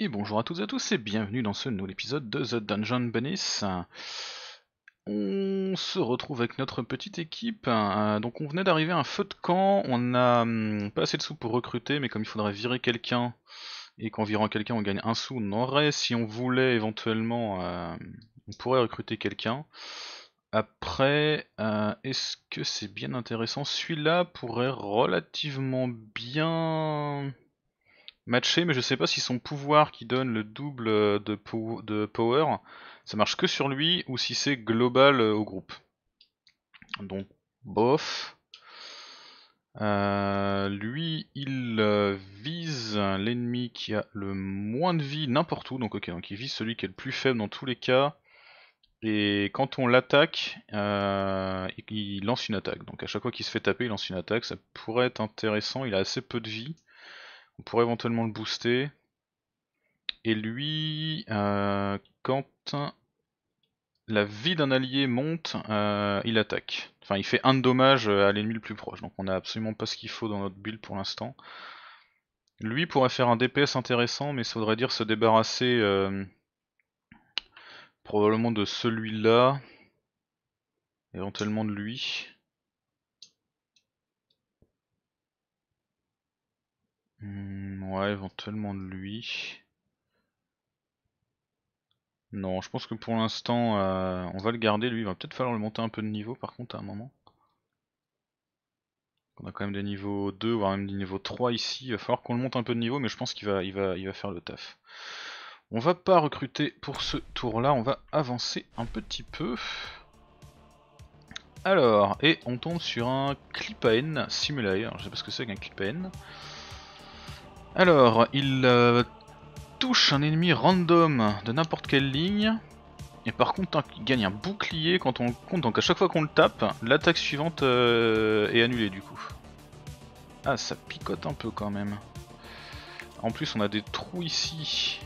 Et bonjour à toutes et à tous et bienvenue dans ce nouvel épisode de The Dungeon Bunnies. On se retrouve avec notre petite équipe. Euh, donc on venait d'arriver à un feu de camp, on a hum, pas assez de sous pour recruter, mais comme il faudrait virer quelqu'un, et qu'en virant quelqu'un on gagne un sou, on aurait, si on voulait éventuellement, euh, on pourrait recruter quelqu'un. Après, euh, est-ce que c'est bien intéressant? Celui-là pourrait relativement bien matcher, mais je sais pas si son pouvoir qui donne le double de, de power, ça marche que sur lui ou si c'est global euh, au groupe. Donc, bof. Euh, lui, il euh, vise l'ennemi qui a le moins de vie n'importe où, donc ok, donc il vise celui qui est le plus faible dans tous les cas. Et quand on l'attaque, il lance une attaque. Donc à chaque fois qu'il se fait taper, il lance une attaque. Ça pourrait être intéressant. Il a assez peu de vie. On pourrait éventuellement le booster. Et lui, euh, quand la vie d'un allié monte, euh, il attaque. Enfin, il fait un de dommage à l'ennemi le plus proche. Donc on n'a absolument pas ce qu'il faut dans notre build pour l'instant. Lui pourrait faire un DPS intéressant, mais ça voudrait dire se débarrasser euh, probablement de celui-là. Éventuellement de lui. Hmm, ouais, éventuellement de lui. Non, je pense que pour l'instant, euh, on va le garder. Lui, il va peut-être falloir le monter un peu de niveau par contre à un moment. On a quand même des niveaux 2, voire même des niveaux 3 ici. Il va falloir qu'on le monte un peu de niveau, mais je pense qu'il va, va, faire le taf. On va pas recruter pour ce tour-là, on va avancer un petit peu. Alors, et on tombe sur un clip N simulator. Je sais pas ce que c'est qu'un clip N. Alors, il euh, touche un ennemi random de n'importe quelle ligne. Et par contre, il gagne un bouclier quand on compte. Donc à chaque fois qu'on le tape, l'attaque suivante euh, est annulée du coup. Ah, ça picote un peu quand même. En plus, on a des trous ici.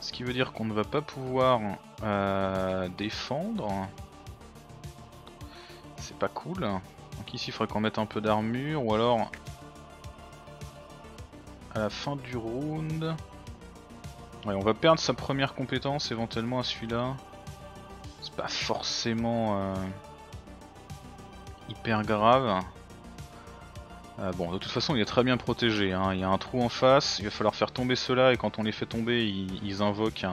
Ce qui veut dire qu'on ne va pas pouvoir euh, défendre. C'est pas cool. Donc ici, il faudrait qu'on mette un peu d'armure ou alors à la fin du round. On va perdre sa première compétence éventuellement à celui-là. C'est pas forcément euh, hyper grave. Euh, bon, de toute façon, il est très bien protégé. Hein. Il y a un trou en face, il va falloir faire tomber ceux-là, et quand on les fait tomber, ils, invoquent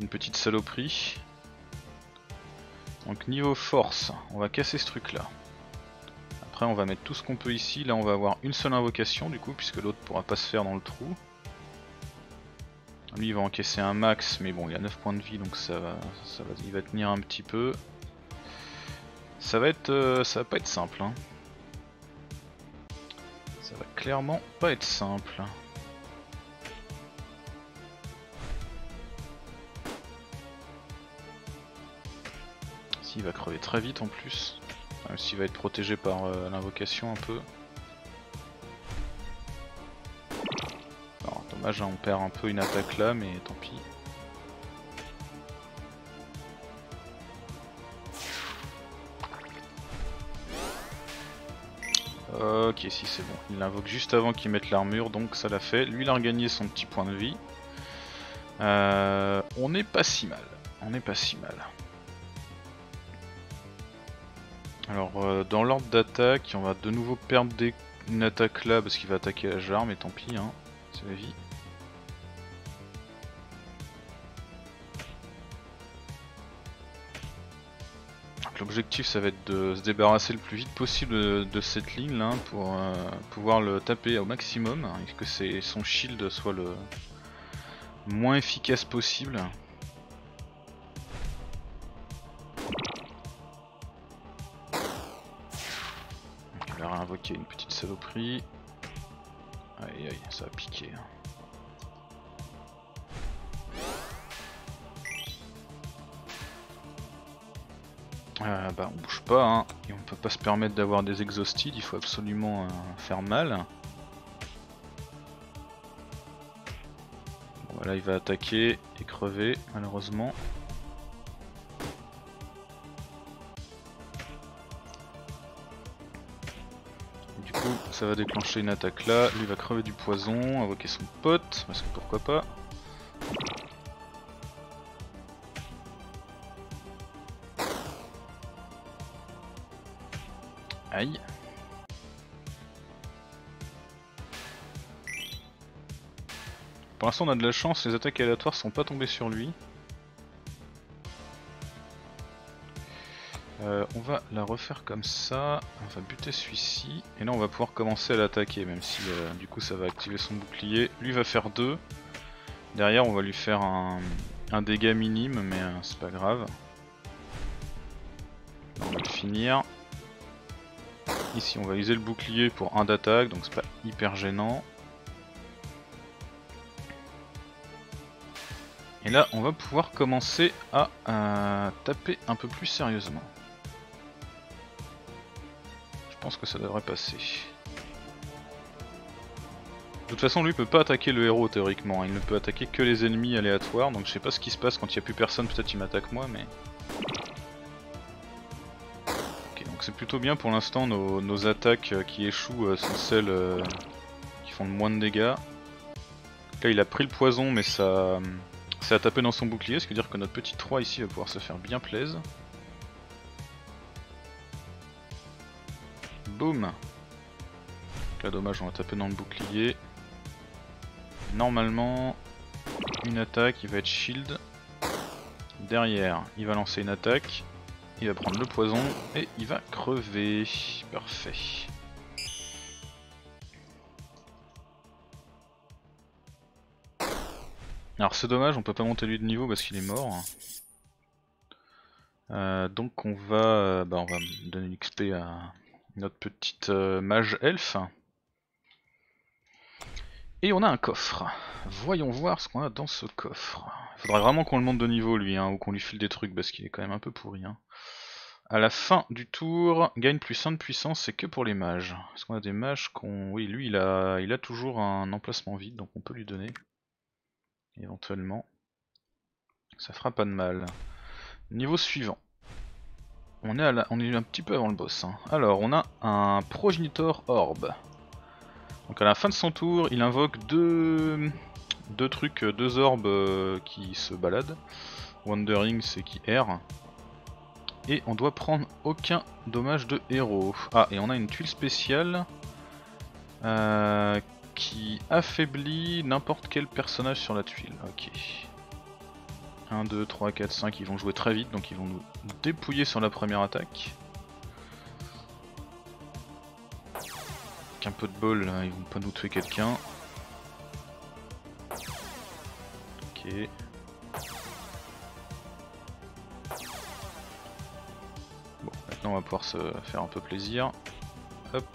une petite saloperie. Donc niveau force, on va casser ce truc là. Après on va mettre tout ce qu'on peut ici, là on va avoir une seule invocation du coup puisque l'autre pourra pas se faire dans le trou. Lui il va encaisser un max mais bon il a 9 points de vie donc ça va, ça va il va tenir un petit peu. Ça va être euh, ça va pas être simple hein. Ça va clairement pas être simple. S'il va crever très vite en plus. Même s'il va être protégé par euh, l'invocation un peu. Alors, dommage, hein, on perd un peu une attaque là, mais tant pis. Ok, si c'est bon. Il l'invoque juste avant qu'il mette l'armure, donc ça l'a fait. Lui, il a regagné son petit point de vie. Euh, on n'est pas si mal. On n'est pas si mal. Alors euh, dans l'ordre d'attaque, on va de nouveau perdre une attaque là parce qu'il va attaquer la jarre, mais tant pis, hein, c'est la vie. L'objectif ça va être de se débarrasser le plus vite possible de, cette ligne là pour euh, pouvoir le taper au maximum et que son shield soit le moins efficace possible. Invoquer une petite saloperie. Aïe aïe, ça a piqué. Euh, bah on bouge pas hein. et on peut pas se permettre d'avoir des exhaustides, il faut absolument euh, faire mal. voilà il va attaquer et crever malheureusement. Ça va déclencher une attaque là, lui va crever du poison, invoquer son pote, parce que pourquoi pas. Aïe. Pour l'instant on a de la chance, les attaques aléatoires sont pas tombées sur lui. On va la refaire comme ça, on va buter celui-ci, et là on va pouvoir commencer à l'attaquer, même si euh, du coup ça va activer son bouclier. Lui va faire 2, derrière on va lui faire un, dégât minime, mais euh, c'est pas grave. On va le finir. Ici on va user le bouclier pour un d'attaque, donc c'est pas hyper gênant. Et là, on va pouvoir commencer à taper un peu plus sérieusement. Pense que ça devrait passer. De toute façon, lui peut pas attaquer le héros théoriquement, il ne peut attaquer que les ennemis aléatoires, donc je sais pas ce qui se passe quand il n'y a plus personne, peut-être il m'attaque moi, mais... Ok, donc c'est plutôt bien pour l'instant, nos, attaques euh, qui échouent euh, sont celles euh, qui font le moins de dégâts. Là il a pris le poison, mais ça... Ça a tapé dans son bouclier, ce qui veut dire que notre petit 3 ici va pouvoir se faire bien plaise. Boum Là dommage, on va taper dans le bouclier. Normalement, une attaque, il va être shield. Derrière, il va lancer une attaque. Il va prendre le poison et il va crever. Parfait. Alors c'est dommage, on peut pas monter lui de niveau parce qu'il est mort. Euh, donc on va, euh, bah, on va donner une XP à notre petite euh, mage elfe. Et on a un coffre. Voyons voir ce qu'on a dans ce coffre. Il faudrait vraiment qu'on le monte de niveau lui, hein, ou qu'on lui file des trucs parce qu'il est quand même un peu pourri. Hein. À la fin du tour, gagne plus 1 de puissance, c'est que pour les mages. Est-ce qu'on a des mages qu'on... Oui, lui il a, il a toujours un emplacement vide, donc on peut lui donner éventuellement. Ça fera pas de mal. Niveau suivant. On est, un petit peu avant le boss. Hein. Alors, on a un Progenitor Orb. Donc à la fin de son tour, il invoque deux, deux trucs, deux orbes euh, qui se baladent. Wandering, c'est qui erre. Et on doit prendre aucun dommage de héros. Ah, et on a une tuile spéciale euh, qui affaiblit n'importe quel personnage sur la tuile. Ok. 1, 2, 3, 4, 5, ils vont jouer très vite, donc ils vont nous dépouiller sur la première attaque. Avec un peu de bol, ils vont pas nous tuer quelqu'un. Ok. Bon, maintenant on va pouvoir se faire un peu plaisir. Hop.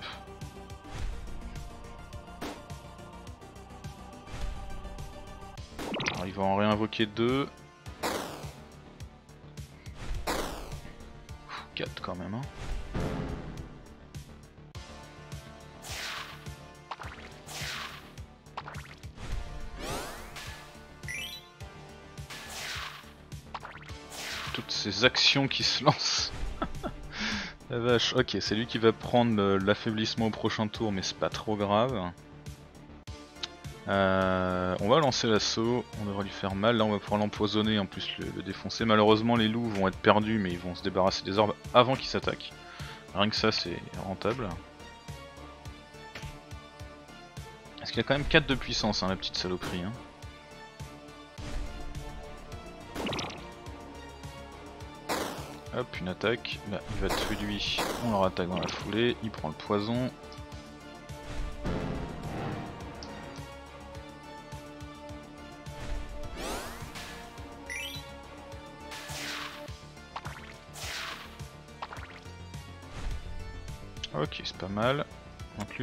il va en réinvoquer deux. Quand même. Hein. Toutes ces actions qui se lancent. La vache, ok, c'est lui qui va prendre l'affaiblissement au prochain tour, mais c'est pas trop grave. Euh, on va lancer l'assaut, on devrait lui faire mal, là on va pouvoir l'empoisonner en plus le, défoncer. Malheureusement les loups vont être perdus mais ils vont se débarrasser des orbes avant qu'ils s'attaquent. Rien que ça c'est rentable. Est-ce qu'il a quand même 4 de puissance hein, la petite saloperie hein. Hop, une attaque, là il va tuer lui, on le attaque dans la foulée, il prend le poison,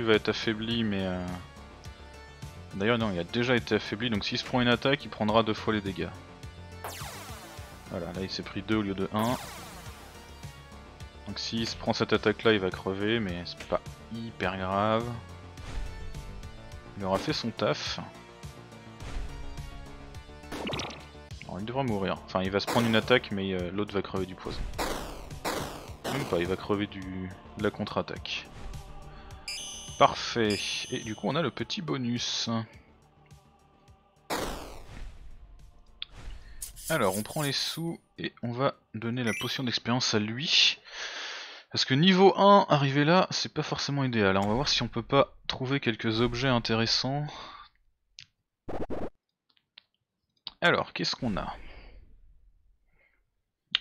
va être affaibli, mais... Euh, d'ailleurs non, il a déjà été affaibli, donc s'il se prend une attaque, il prendra deux fois les dégâts. Voilà, là il s'est pris 2 au lieu de 1. Donc s'il se prend cette attaque là, il va crever, mais c'est pas hyper grave. Il aura fait son taf. il devrait mourir. Enfin, il va se prendre une attaque, mais euh, l'autre va crever du poison. Même pas, il va crever du... de la contre-attaque. Parfait. Et du coup on a le petit bonus. Alors on prend les sous et on va donner la potion d'expérience à lui. Parce que niveau 1, arriver là, c'est pas forcément idéal. On va voir si on peut pas trouver quelques objets intéressants. Alors, qu'est-ce qu'on a?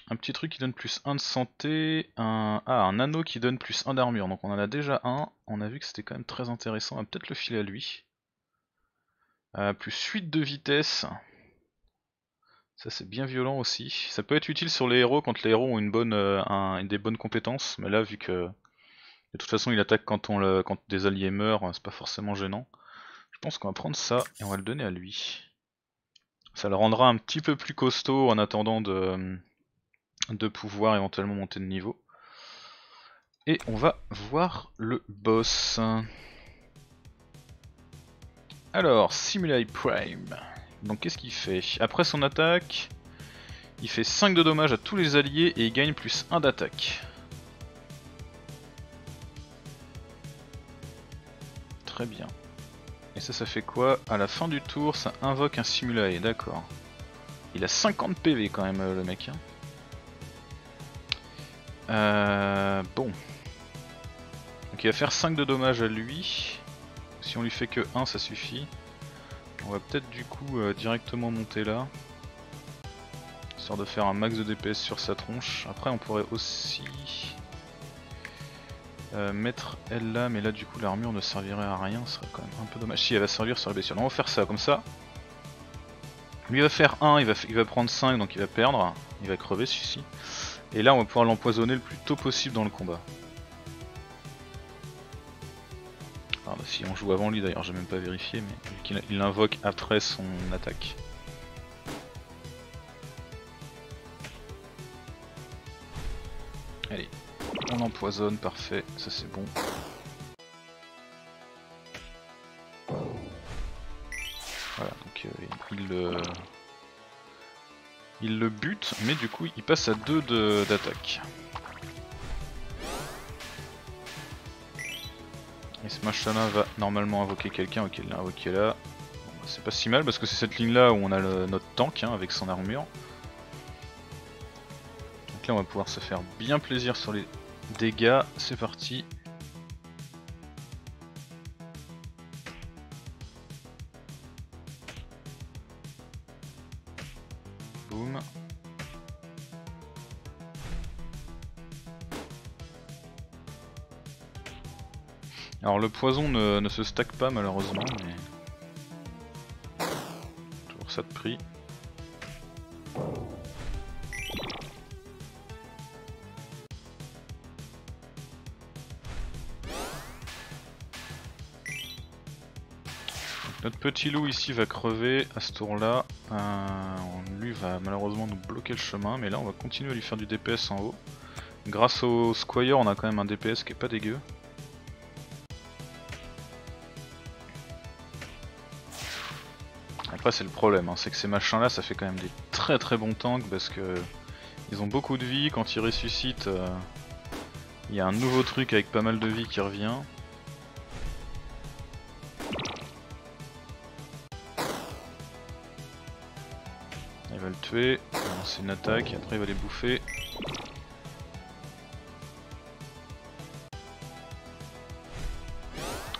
Un petit truc qui donne plus 1 de santé, un... Ah, un anneau qui donne plus 1 d'armure, donc on en a déjà un, on a vu que c'était quand même très intéressant, on va peut-être le filer à lui. Euh, plus 8 de vitesse, ça c'est bien violent aussi. Ça peut être utile sur les héros quand les héros ont une bonne, euh, des bonnes compétences, mais là vu que de toute façon il attaque quand, on quand des alliés meurent, c'est pas forcément gênant. Je pense qu'on va prendre ça et on va le donner à lui. Ça le rendra un petit peu plus costaud en attendant de, de pouvoir éventuellement monter de niveau. Et on va voir le boss. Alors, Simulate Prime. Donc qu'est-ce qu'il fait? Après son attaque, il fait 5 de dommages à tous les alliés et il gagne plus 1 d'attaque. Très bien. Et ça, ça fait quoi? À la fin du tour, ça invoque un simulae, d'accord. Il a 50 PV quand même, le mec. Hein. Euh, bon. Donc il va faire 5 de dommages à lui. Si on lui fait que 1, ça suffit. On va peut-être du coup euh, directement monter là. Histoire de faire un max de DPS sur sa tronche. Après on pourrait aussi euh, mettre elle là, mais là du coup l'armure ne servirait à rien, ce serait quand même un peu dommage. Si elle va servir sur la blessure. on va faire ça comme ça. Lui va faire 1, il va, il va prendre 5 donc il va perdre, il va crever celui-ci. Et là on va pouvoir l'empoisonner le plus tôt possible dans le combat. Ah, bah, si on joue avant lui d'ailleurs, j'ai même pas vérifié, mais vu qu'il l'invoque après son attaque. Allez, on l'empoisonne, parfait, ça c'est bon. Voilà, donc euh, il, le... il le bute, mais du coup il passe à 2 d'attaque. Et ce machin là va normalement invoquer quelqu'un, ok il l'a invoqué là. Bah, c'est pas si mal parce que c'est cette ligne là où on a notre tank hein, avec son armure. Donc là on va pouvoir se faire bien plaisir sur les dégâts, c'est parti. Alors le poison ne, se stack pas malheureusement, mais toujours ça de prix. notre petit loup ici va crever à ce tour là, euh, lui va malheureusement nous bloquer le chemin, mais là on va continuer à lui faire du DPS en haut. Grâce au Squire on a quand même un DPS qui est pas dégueu. C'est le problème, hein. c'est que ces machins là ça fait quand même des très très bons tanks parce que ils ont beaucoup de vie, quand ils ressuscitent euh, il y a un nouveau truc avec pas mal de vie qui revient. Il va le tuer, lancer une attaque, après il va les bouffer.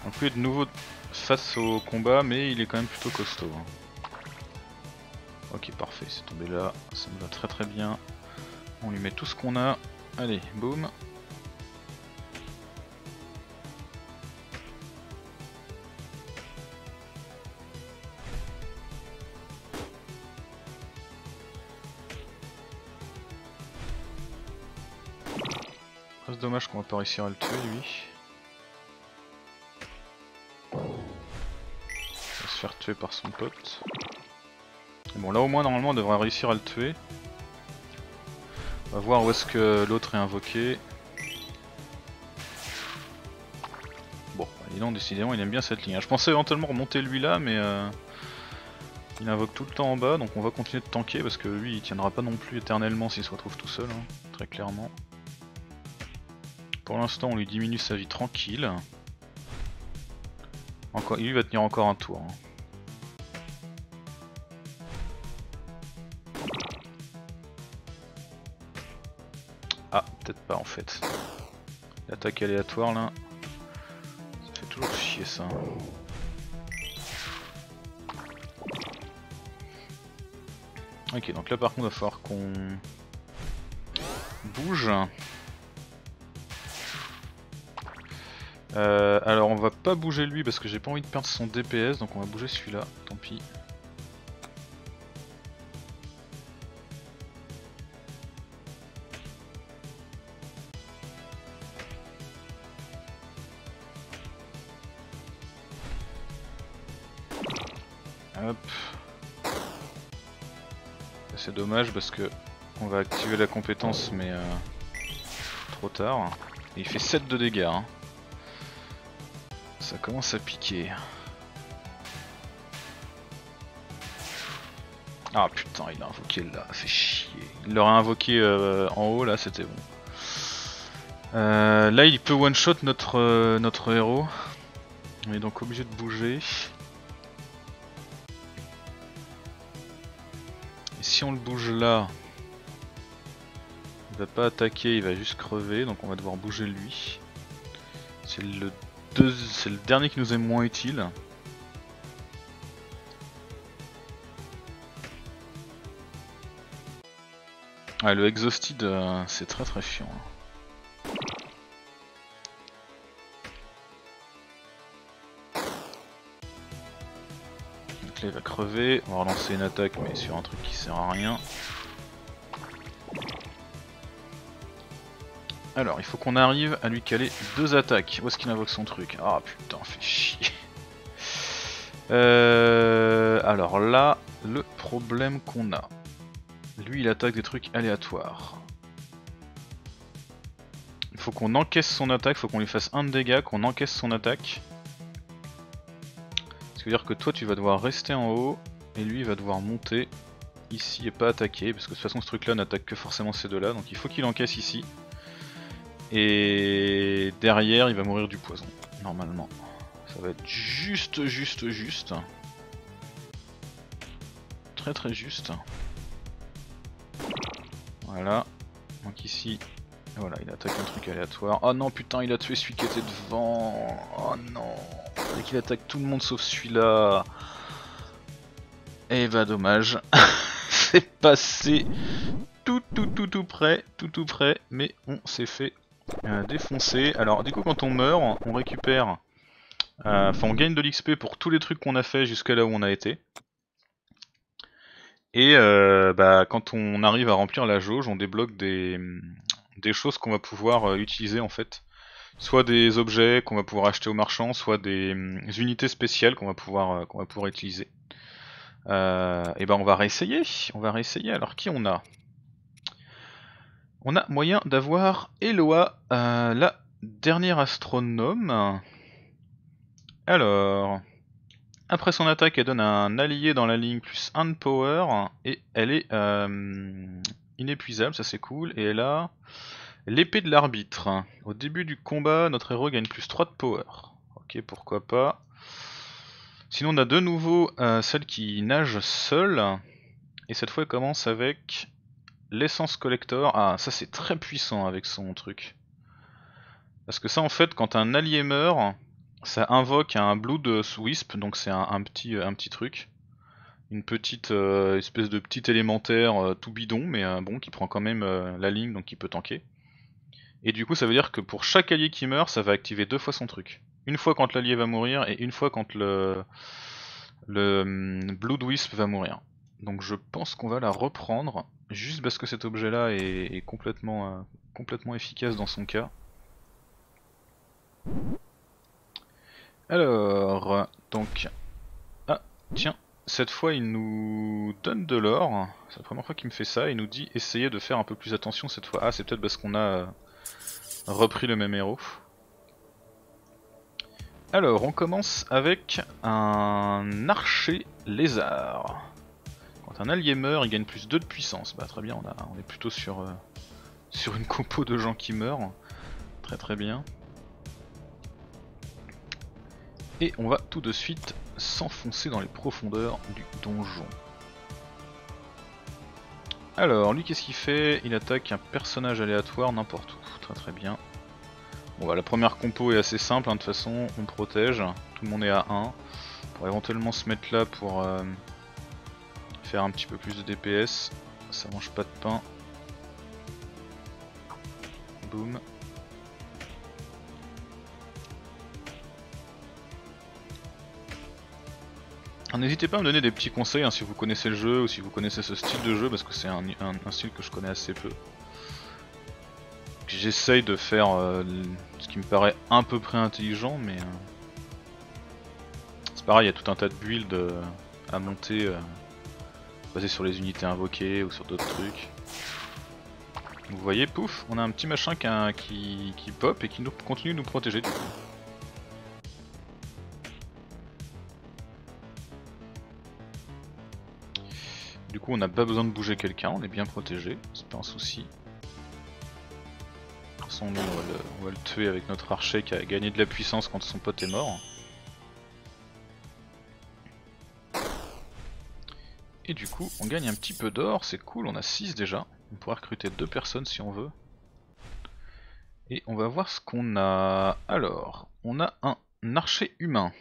On peut être nouveau face au combat mais il est quand même plutôt costaud. Hein. Ok parfait, c'est tombé là, ça me va très très bien. On lui met tout ce qu'on a. Allez, boum. C'est dommage qu'on va pas réussir à le tuer lui. Il va se faire tuer par son pote. Bon là au moins normalement on devrait réussir à le tuer. On va voir où est-ce que l'autre est invoqué. Bon, bah, dis donc décidément il aime bien cette ligne. Je pensais éventuellement remonter lui là mais euh, il invoque tout le temps en bas donc on va continuer de tanker parce que lui il tiendra pas non plus éternellement s'il se retrouve tout seul, hein, très clairement. Pour l'instant on lui diminue sa vie tranquille. Encore, lui va tenir encore un tour. hein. En fait. L'attaque aléatoire là. Ça fait toujours chier ça. Ok, donc là par contre il va falloir qu'on bouge. Euh, alors on va pas bouger lui parce que j'ai pas envie de perdre son DPS donc on va bouger celui-là, tant pis. Dommage parce que on va activer la compétence mais euh, trop tard. Et il fait 7 de dégâts. hein. Ça commence à piquer. Ah putain, il a invoqué là, fait chier. Il l'aurait invoqué euh, en haut là, c'était bon. Euh, là, il peut one shot notre euh, notre héros. On est donc obligé de bouger. Si on le bouge là, il va pas attaquer, il va juste crever, donc on va devoir bouger lui. C'est le dernier qui nous est moins utile. Ouais, le exhausted, euh, c'est très très chiant. hein. Va crever, on va relancer une attaque mais sur un truc qui sert à rien. Alors il faut qu'on arrive à lui caler deux attaques. Où est-ce qu'il invoque son truc Ah putain, fait chier. Euh, alors là, le problème qu'on a. Lui il attaque des trucs aléatoires. Il faut qu'on encaisse son attaque, faut qu'on lui fasse un de dégâts, qu'on encaisse son attaque. Veut dire que toi tu vas devoir rester en haut et lui il va devoir monter ici et pas attaquer parce que de toute façon ce truc là n'attaque que forcément ces deux là donc il faut qu'il encaisse ici. Et derrière il va mourir du poison normalement. Ça va être juste juste juste. Très très juste. Voilà. Donc ici, voilà, il attaque un truc aléatoire. Oh non, putain, il a tué celui qui était devant. Oh non. Fallait qu'il attaque tout le monde sauf celui-là. Et bah dommage. C'est passé tout tout tout tout près, tout tout près, mais on s'est fait euh, défoncer. Alors du coup quand on meurt, on récupère, euh, enfin on gagne de l'XP pour tous les trucs qu'on a fait jusqu'à là où on a été. Et euh, bah, quand on arrive à remplir la jauge, on débloque des, des choses qu'on va pouvoir utiliser en fait. Soit des objets qu'on va pouvoir acheter aux marchands, soit des hum, unités spéciales qu'on va pouvoir euh, utiliser. Euh, et ben on va réessayer, on va réessayer. Alors qui on a? On a moyen d'avoir Eloa, euh, la dernière astronome. Alors, après son attaque, elle donne un allié dans la ligne plus 1 de power et elle est inépuisable, ça c'est cool. Et elle a l'épée de l'arbitre. Au début du combat, notre héros gagne plus 3 de power. Ok, pourquoi pas. Sinon, on a de nouveau celle qui nage seule. Et cette fois, elle commence avec l'essence collector. Ah, ça c'est très puissant avec son truc. Parce que ça, en fait, quand un allié meurt, ça invoque un Blood Wisp, donc c'est un, petit, truc. Une petite euh, espèce de petit élémentaire euh, tout bidon, mais euh, bon, qui prend quand même la ligne, donc qui peut tanker. Et du coup, ça veut dire que pour chaque allié qui meurt, ça va activer deux fois son truc. Une fois quand l'allié va mourir, et une fois quand le, le hum, Blood Wisp va mourir. Donc je pense qu'on va la reprendre, juste parce que cet objet-là est, complètement, euh, complètement efficace dans son cas. Alors, donc... Ah, tiens, cette fois il nous donne de l'or. C'est la première fois qu'il me fait ça. Il nous dit essayez de faire un peu plus attention cette fois. Ah, c'est peut-être parce qu'on a repris le même héros. Alors, on commence avec un archer lézard. Quand un allié meurt, il gagne plus 2 de puissance. Bah très bien, on, est plutôt sur, euh, sur une compo de gens qui meurent. Très très bien. Et on va tout de suite s'enfoncer dans les profondeurs du donjon. Alors, lui qu'est-ce qu'il fait? Il attaque un personnage aléatoire n'importe où. Très très bien. Bon bah la première compo est assez simple, hein, de toute façon on protège, tout le monde est à 1. Pour éventuellement se mettre là pour euh, faire un petit peu plus de DPS, ça mange pas de pain. Boum. N'hésitez pas à me donner des petits conseils hein, si vous connaissez le jeu ou si vous connaissez ce style de jeu parce que c'est un, style que je connais assez peu. J'essaye de faire euh, ce qui me paraît un peu près intelligent mais... Euh, c'est pareil, il y a tout un tas de builds euh, à monter basés sur les unités invoquées ou sur d'autres trucs. Vous voyez, pouf, on a un petit machin qui, qui, pop et qui nous continue de nous protéger du coup. Coup on n'a pas besoin de bouger quelqu'un, on est bien protégé, c'est pas un souci. De toute façon on va, le, tuer avec notre archer qui a gagné de la puissance quand son pote est mort. Et du coup on gagne un petit peu d'or, c'est cool, on a 6 déjà. On pourra recruter deux personnes si on veut. Et on va voir ce qu'on a. Alors, on a un archer humain.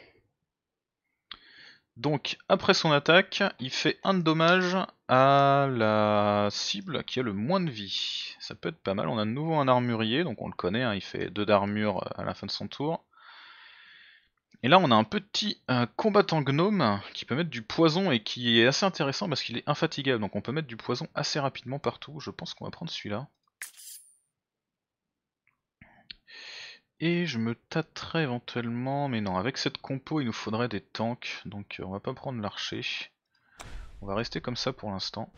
Donc après son attaque, il fait un dommage à la cible qui a le moins de vie. Ça peut être pas mal, on a de nouveau un armurier, donc on le connaît, hein, il fait 2 d'armure à la fin de son tour. Et là on a un petit euh, combattant gnome qui peut mettre du poison et qui est assez intéressant parce qu'il est infatigable, donc on peut mettre du poison assez rapidement partout. Je pense qu'on va prendre celui-là. Et je me tâterai éventuellement, mais non, avec cette compo il nous faudrait des tanks, donc euh, on va pas prendre l'archer. On va rester comme ça pour l'instant.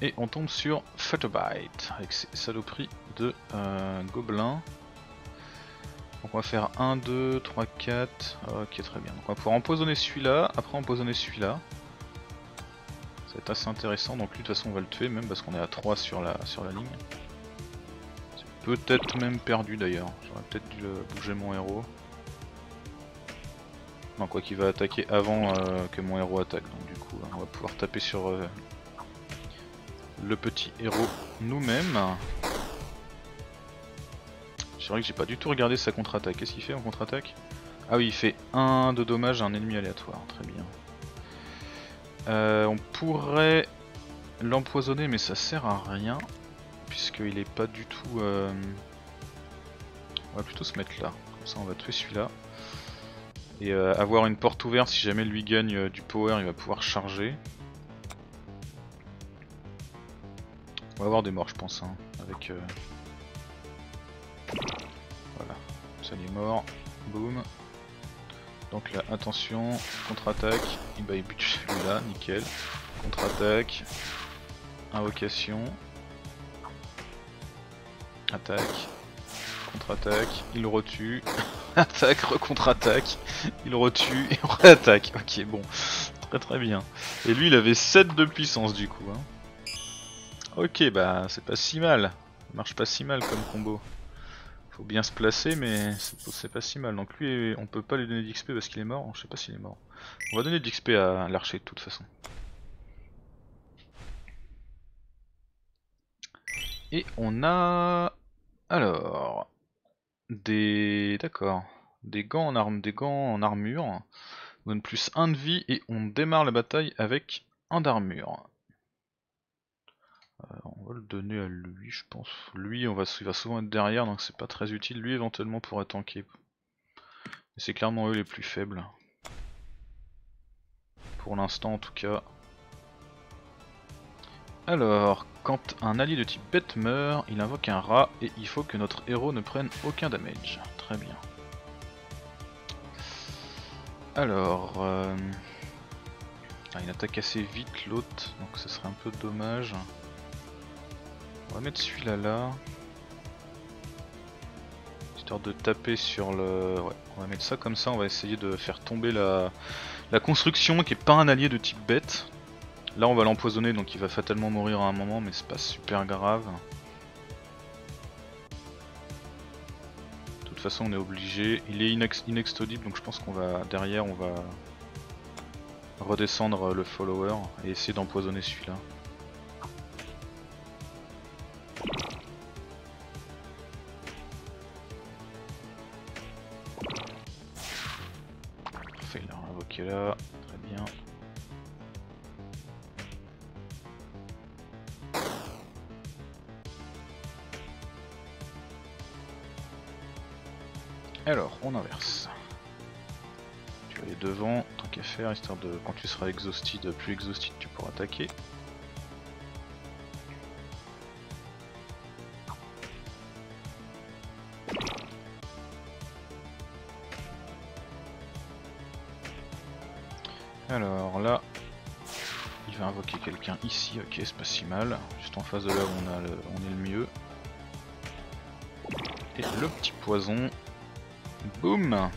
Et on tombe sur Futterbite, avec ses saloperies de euh, gobelins. Donc on va faire 1, 2, 3, 4, ok très bien. Donc on va pouvoir empoisonner celui-là, après empoisonner celui-là. Ça va être assez intéressant, donc lui de toute façon on va le tuer même parce qu'on est à 3 sur la, sur la ligne peut-être même perdu d'ailleurs. J'aurais peut-être dû bouger mon héros. Non, quoi qu'il va attaquer avant euh, que mon héros attaque. Donc du coup, on va pouvoir taper sur euh, le petit héros nous-mêmes. C'est vrai que j'ai pas du tout regardé sa contre-attaque. Qu'est-ce qu'il fait en contre-attaque? Ah oui, il fait 1 de dommage à un ennemi aléatoire. Très bien. Euh, on pourrait l'empoisonner, mais ça sert à rien puisqu'il est pas du tout... On va plutôt se mettre là, comme ça on va tuer celui-là. Et euh, avoir une porte ouverte, si jamais lui gagne euh, du power, il va pouvoir charger. On va avoir des morts je pense, hein, avec... Voilà, ça il est mort, boum. Donc là, attention, contre-attaque, bah, il bute celui-là, nickel. Contre-attaque, invocation, Attaque. Contre-attaque. Il retue. attaque, re-contre-attaque. Il retue et re-attaque. Ok, bon. Très très bien. Et lui, il avait 7 de puissance du coup. Hein. Ok, bah c'est pas si mal. Ça marche pas si mal comme combo. Faut bien se placer, mais c'est pas si mal. Donc lui, on peut pas lui donner d'XP parce qu'il est mort. Je sais pas s'il est mort. On va donner d'XP à l'archer de toute façon. Et on a alors, des... D'accord. Des gants en arme, des gants en armure. On donne plus 1 de vie et on démarre la bataille avec 1 d'armure. Euh, on va le donner à lui, je pense. Lui, on va, il va souvent être derrière, donc c'est pas très utile. Lui, éventuellement, pourrait tanker. Mais c'est clairement eux les plus faibles. Pour l'instant, en tout cas. Alors, quand un allié de type bête meurt, il invoque un rat et il faut que notre héros ne prenne aucun damage. Très bien. Alors... Euh... Ah, il attaque assez vite l'autre, donc ce serait un peu dommage. On va mettre celui-là là. Histoire de taper sur le... Ouais, on va mettre ça comme ça, on va essayer de faire tomber la, la construction qui est pas un allié de type bête. Là on va l'empoisonner donc il va fatalement mourir à un moment mais c'est pas super grave. De toute façon on est obligé. Il est inex donc je pense qu'on va derrière on va redescendre le follower et essayer d'empoisonner celui-là. Quand tu seras exhausted, plus exhausted, tu pourras attaquer. Alors là, il va invoquer quelqu'un ici, ok c'est pas si mal, juste en face de là où on, a on est le mieux. Et le petit poison, boum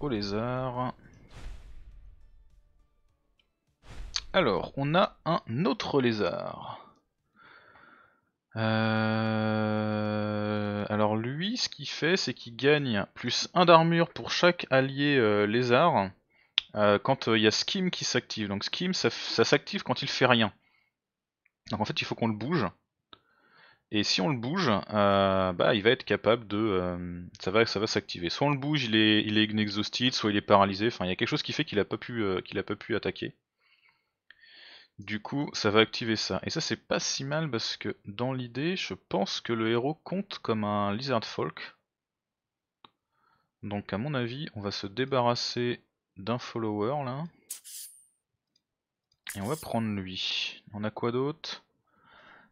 au lézard. Alors, on a un autre lézard. Euh, alors lui, ce qu'il fait, c'est qu'il gagne plus 1 d'armure pour chaque allié euh, lézard euh, quand il y a Skim qui s'active. Donc Skim, ça, s'active quand il fait rien. Donc en fait, il faut qu'on le bouge. Et si on le bouge, bah, il va être capable de... ça va, ça va s'activer. Soit on le bouge, il est, il est soit il est paralysé. Enfin, il y a quelque chose qui fait qu'il a, pas pu, a pas pu attaquer. Du coup, ça va activer ça. Et ça, c'est pas si mal parce que dans l'idée, je pense que le héros compte comme un Lizard Folk. Donc, à mon avis, on va se débarrasser d'un follower là. Et on va prendre lui. On a quoi d'autre?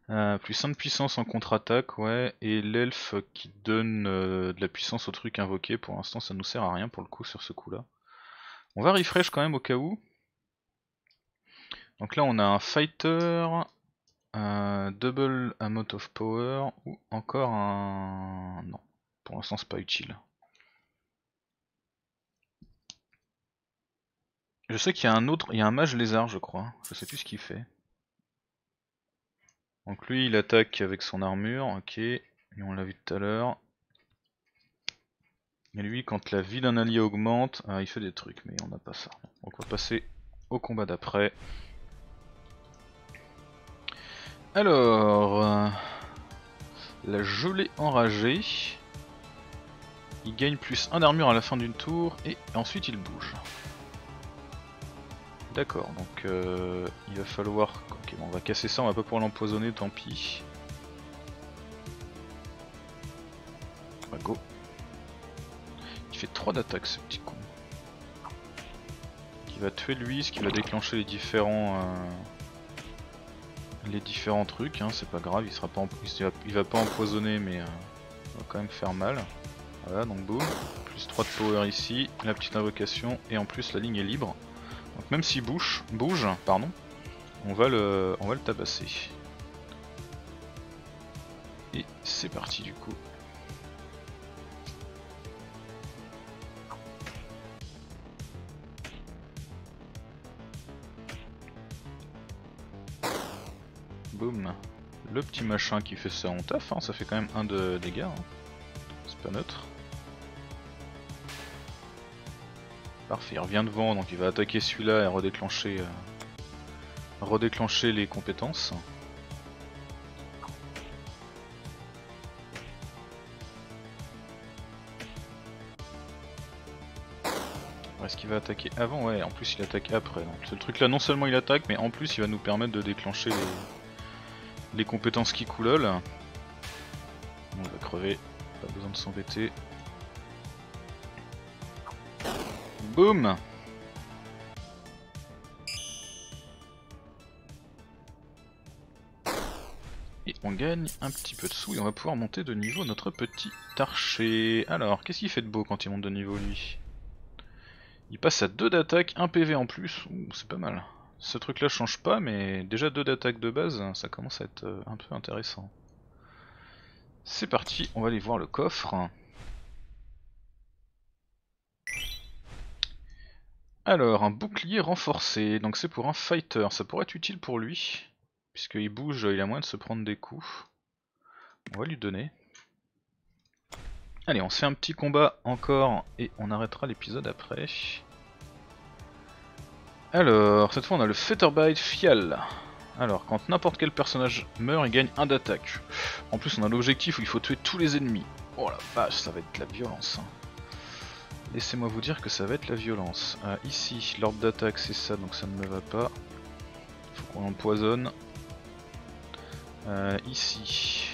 Euh, Plus 5 de puissance en contre-attaque, ouais. Et l'elfe qui donne euh, de la puissance au truc invoqué. Pour l'instant, ça nous sert à rien pour le coup sur ce coup là. On va refresh quand même au cas où. Donc là on a un fighter, un double amount of power ou encore un... Non, pour l'instant c'est pas utile. Je sais qu'il y a un autre, il y a un mage lézard je crois, je sais plus ce qu'il fait. Donc lui il attaque avec son armure, ok, et on l'a vu tout à l'heure. Mais lui quand la vie d'un allié augmente, ah, il fait des trucs mais on n'a pas ça. Donc on va passer au combat d'après. Alors, euh, la gelée enragée. Il gagne plus 1 d'armure à la fin d'une tour et ensuite il bouge. D'accord, donc euh, il va falloir... Ok, bon, on va casser ça, on va pas pouvoir l'empoisonner, tant pis. On va go. Il fait 3 d'attaque ce petit con. Il va tuer lui, ce qui va déclencher les différents... Euh, les différents trucs, hein, c'est pas grave, il sera pas il, va, pas empoisonner mais euh, il va quand même faire mal. Voilà donc boum, plus 3 de power ici, la petite invocation et en plus la ligne est libre. Donc même s'il bouge, bouge pardon, on va le, tabasser. Et c'est parti du coup. Boum. Le petit machin qui fait ça en taf, hein, ça fait quand même un de dégâts. Hein. C'est pas neutre. Parfait, il revient devant, donc il va attaquer celui-là et redéclencher, euh, redéclencher les compétences. Est-ce qu'il va attaquer avant Ouais, en plus il attaque après. Donc ce truc là, non seulement il attaque, mais en plus il va nous permettre de déclencher les, les compétences qui coulolent. On va crever, pas besoin de s'embêter. Boum Et on gagne un petit peu de sous et on va pouvoir monter de niveau notre petit archer. Alors, qu'est-ce qu'il fait de beau quand il monte de niveau lui? Il passe à 2 d'attaque, 1 PV en plus, c'est pas mal. Ce truc là change pas, mais déjà 2 d'attaque de base, ça commence à être euh, un peu intéressant. C'est parti, on va aller voir le coffre. Alors, un bouclier renforcé, donc c'est pour un fighter, ça pourrait être utile pour lui, puisqu'il bouge, il a moyen de se prendre des coups. On va lui donner. Allez, on fait un petit combat encore et on arrêtera l'épisode après. Alors, cette fois on a le Fetterbite Fial. Alors, quand n'importe quel personnage meurt, il gagne un d'attaque. En plus, on a l'objectif où il faut tuer tous les ennemis. Oh la vache, ça va être de la violence. Hein. Laissez-moi vous dire que ça va être la violence. Ah, ici, l'ordre d'attaque c'est ça, donc ça ne me va pas. Faut qu'on empoisonne. Euh, ici,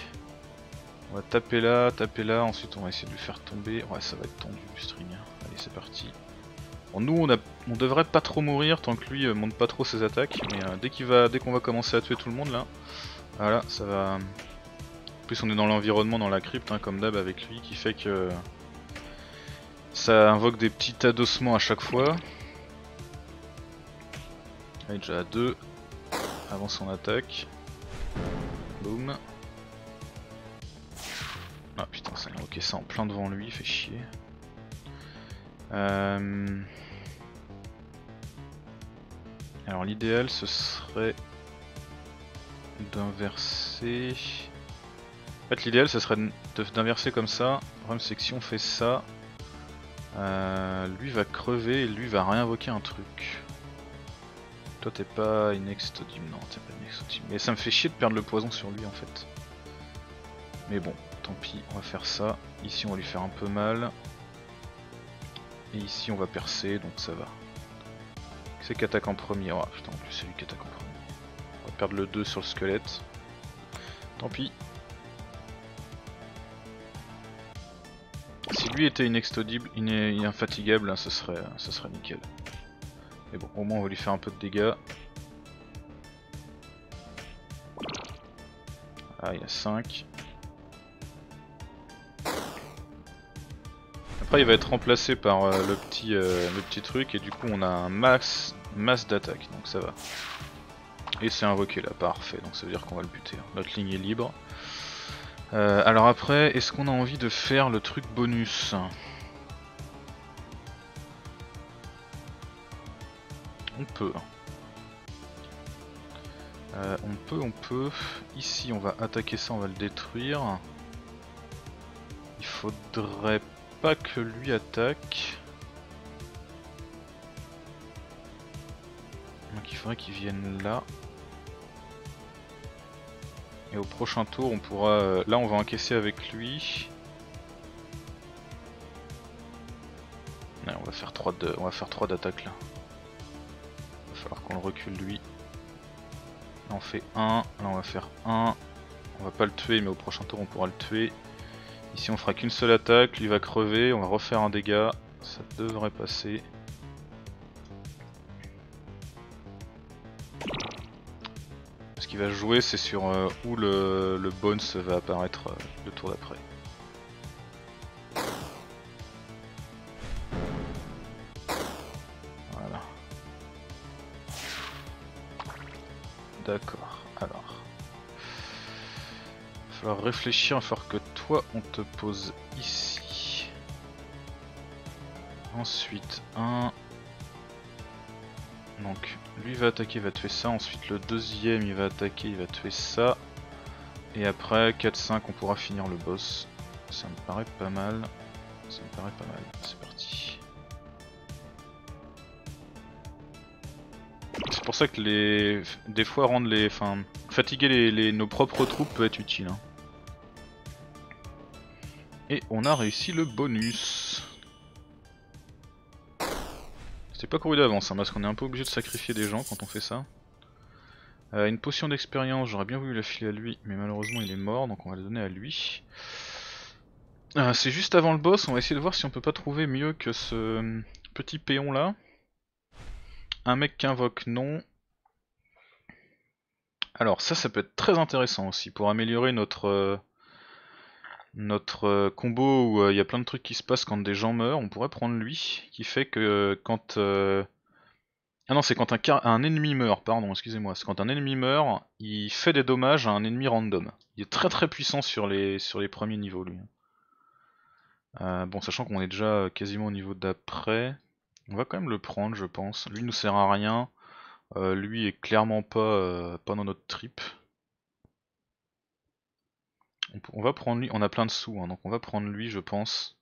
on va taper là, taper là, ensuite on va essayer de lui faire tomber. Ouais, ça va être tendu le string. Allez, c'est parti. Bon, nous, on, a, devrait pas trop mourir tant que lui euh, monte pas trop ses attaques. Mais euh, dès qu'il va, dès qu'on va commencer à tuer tout le monde là, voilà, ça va. En plus, on est dans l'environnement, dans la crypte, hein, comme d'hab avec lui, qui fait que ça invoque des petits adossements à chaque fois. Allez, déjà à 2 avant son attaque. Boum. Ah putain, ça a invoqué ça en plein devant lui, fait chier. Euh, alors l'idéal ce serait d'inverser... En fait l'idéal ce serait d'inverser comme ça. Le problème c'est que si on fait ça, euh, lui va crever et lui va réinvoquer un truc. Toi t'es pas inextodible, non t'es pas inextodible. Mais ça me fait chier de perdre le poison sur lui en fait. Mais bon, tant pis, on va faire ça. Ici on va lui faire un peu mal. Et ici on va percer, donc ça va. C'est qui attaque en premier Oh putain, c'est lui qui attaque en premier. On va perdre le 2 sur le squelette. Tant pis. Lui était inextaudible, infatigable, hein, ce serait nickel. Mais bon, au moins on va lui faire un peu de dégâts. Ah, il y a 5. Après il va être remplacé par euh, le, petit, euh, le petit truc et du coup on a un max, masse d'attaque donc ça va. Et c'est invoqué là, parfait, donc ça veut dire qu'on va le buter. Hein. Notre ligne est libre. Euh, alors après, est-ce qu'on a envie de faire le truc bonus On peut. on peut, on peut. Ici on va attaquer ça, on va le détruire. Il faudrait pas que lui attaque. Donc il faudrait qu'il vienne là. Et au prochain tour on pourra... Euh, là on va encaisser avec lui. on va faire 3 de... on va faire 3 d'attaque là. Il va falloir qu'on le recule lui. Là on fait 1, là on va faire 1. On va pas le tuer mais au prochain tour on pourra le tuer. Ici on fera qu'une seule attaque, lui va crever, on va refaire un dégât, ça devrait passer. Ce qu'il va jouer c'est sur euh, où le, le bones va apparaître euh, le tour d'après. Voilà. D'accord, alors. Il va falloir réfléchir, il va falloir que on te pose ici. Ensuite un. Donc lui va attaquer, va tuer ça. Ensuite le deuxième il va attaquer, il va tuer ça. Et après 4-5 on pourra finir le boss. Ça me paraît pas mal. Ça me paraît pas mal. C'est parti. C'est pour ça que les des fois rendre les. Enfin fatiguer les, nos propres troupes peut être utile. Hein. Et on a réussi le bonus. C'était pas couru d'avance, hein, parce qu'on est un peu obligé de sacrifier des gens quand on fait ça. Euh, une potion d'expérience, j'aurais bien voulu la filer à lui, mais malheureusement il est mort, donc on va la donner à lui. Euh, c'est juste avant le boss, on va essayer de voir si on peut pas trouver mieux que ce petit péon là. Un mec qui invoque non. Alors ça, ça peut être très intéressant aussi pour améliorer notre... Notre euh, combo où euh, il y a plein de trucs qui se passent quand des gens meurent, on pourrait prendre lui, qui fait que euh, quand... Ah non, c'est quand un, un, ennemi meurt, pardon, excusez-moi. C'est quand un ennemi meurt, il fait des dommages à un ennemi random. Il est très très puissant sur les, sur les premiers niveaux, lui. bon, sachant qu'on est déjà quasiment au niveau d'après. On va quand même le prendre, je pense. Lui nous sert à rien. Lui est clairement pas, pas dans notre trip. On, va prendre lui, on a plein de sous, hein, donc on va prendre lui, je pense.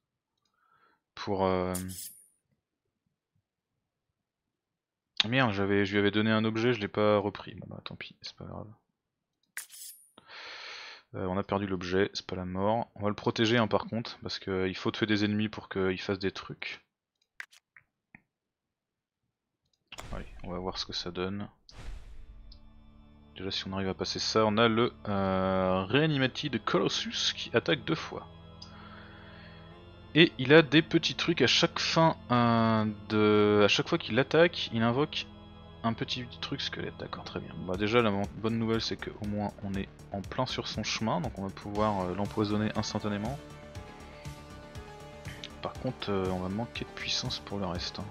Pour... Euh... Merde, je lui avais donné un objet, je l'ai pas repris. Bon bah tant pis, c'est pas grave. Euh, on a perdu l'objet, c'est pas la mort. On va le protéger hein, par contre, parce qu'il faut tuer des ennemis pour qu'il fasse des trucs. Allez, on va voir ce que ça donne. Déjà si on arrive à passer ça, on a le euh, Colossus qui attaque deux fois. Et il a des petits trucs à chaque fin euh, de. à chaque fois qu'il attaque, il invoque un petit truc squelette, d'accord, très bien. Bah déjà la bonne nouvelle c'est qu'au moins on est en plein sur son chemin, donc on va pouvoir euh, l'empoisonner instantanément. Par contre euh, on va manquer de puissance pour le reste. Hein.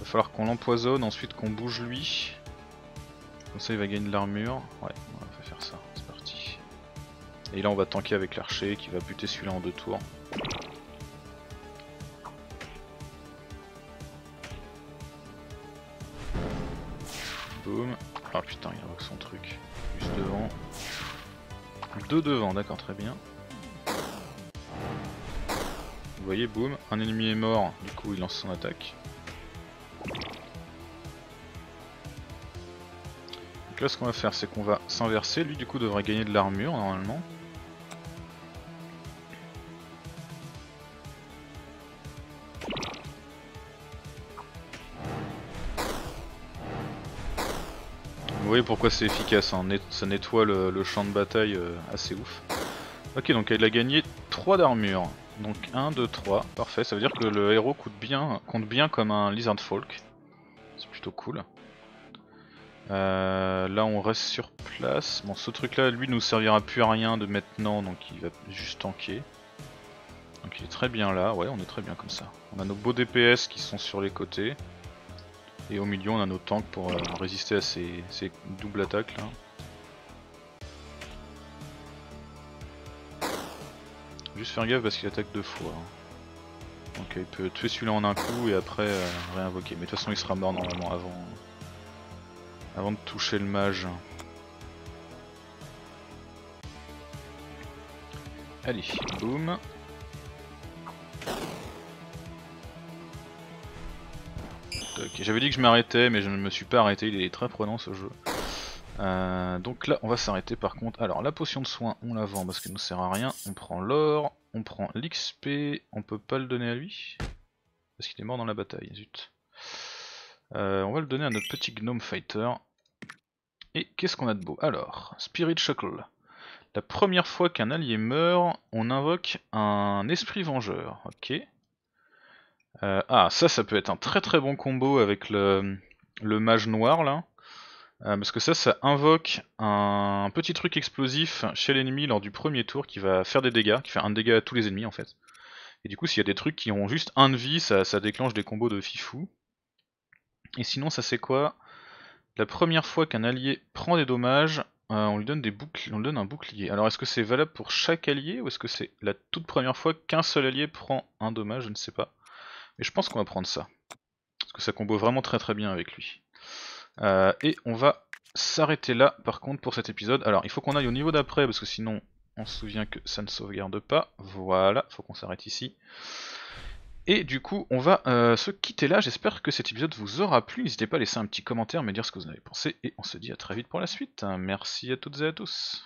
Va falloir qu'on l'empoisonne, ensuite qu'on bouge lui. Comme ça il va gagner de l'armure. Ouais, on va faire ça, c'est parti. Et là on va tanker avec l'archer qui va buter celui-là en deux tours. Ah putain, il invoque son truc. Juste devant. Deux devant, d'accord, très bien. Vous voyez, boum, un ennemi est mort, du coup il lance son attaque. Donc là ce qu'on va faire c'est qu'on va s'inverser, lui du coup devrait gagner de l'armure normalement. Vous voyez pourquoi c'est efficace, hein. ça nettoie le, champ de bataille euh, assez ouf. Ok, donc il a gagné 3 d'armure. Donc 1, 2, 3, parfait. Ça veut dire que le héros compte bien comme un Lizard Folk. C'est plutôt cool. Euh, là on reste sur place. Bon ce truc là lui nous servira plus à rien de maintenant donc il va juste tanker. Donc il est très bien là, ouais on est très bien comme ça. On a nos beaux DPS qui sont sur les côtés. Et au milieu on a nos tanks pour euh, résister à ces, doubles attaques là. Juste faire gaffe parce qu'il attaque deux fois. Hein. Donc il peut tuer celui-là en un coup et après euh, réinvoquer. Mais de toute façon il sera mort normalement avant, avant de toucher le mage. Allez, boum. J'avais dit que je m'arrêtais, mais je ne me suis pas arrêté, il est très prenant ce jeu. Euh, donc là, on va s'arrêter par contre. Alors, la potion de soin, on la vend parce qu'elle nous sert à rien. On prend l'or, on prend l'XP, on peut pas le donner à lui. Parce qu'il est mort dans la bataille, zut. Euh, on va le donner à notre petit gnome fighter. Et qu'est-ce qu'on a de beau? Alors, Spirit Shackle. La première fois qu'un allié meurt, on invoque un esprit vengeur. Ok. Euh, ah, ça, ça peut être un très très bon combo avec le, mage noir là. Euh, parce que ça, ça invoque un petit truc explosif chez l'ennemi lors du premier tour qui va faire des dégâts, qui fait un dégât à tous les ennemis en fait. Et du coup, s'il y a des trucs qui ont juste un de vie, ça, ça déclenche des combos de fifou. Et sinon, ça c'est quoi? La première fois qu'un allié prend des dommages, euh, on lui donne des on lui donne un bouclier. Alors est-ce que c'est valable pour chaque allié ou est-ce que c'est la toute première fois qu'un seul allié prend un dommage? Je ne sais pas. Et je pense qu'on va prendre ça. Parce que ça combo vraiment très très bien avec lui. Euh, et on va s'arrêter là par contre pour cet épisode. Alors il faut qu'on aille au niveau d'après parce que sinon on se souvient que ça ne sauvegarde pas. Voilà, il faut qu'on s'arrête ici. Et du coup, on va euh, se quitter là. J'espère que cet épisode vous aura plu. N'hésitez pas à laisser un petit commentaire, me dire ce que vous en avez pensé. Et on se dit à très vite pour la suite. Merci à toutes et à tous.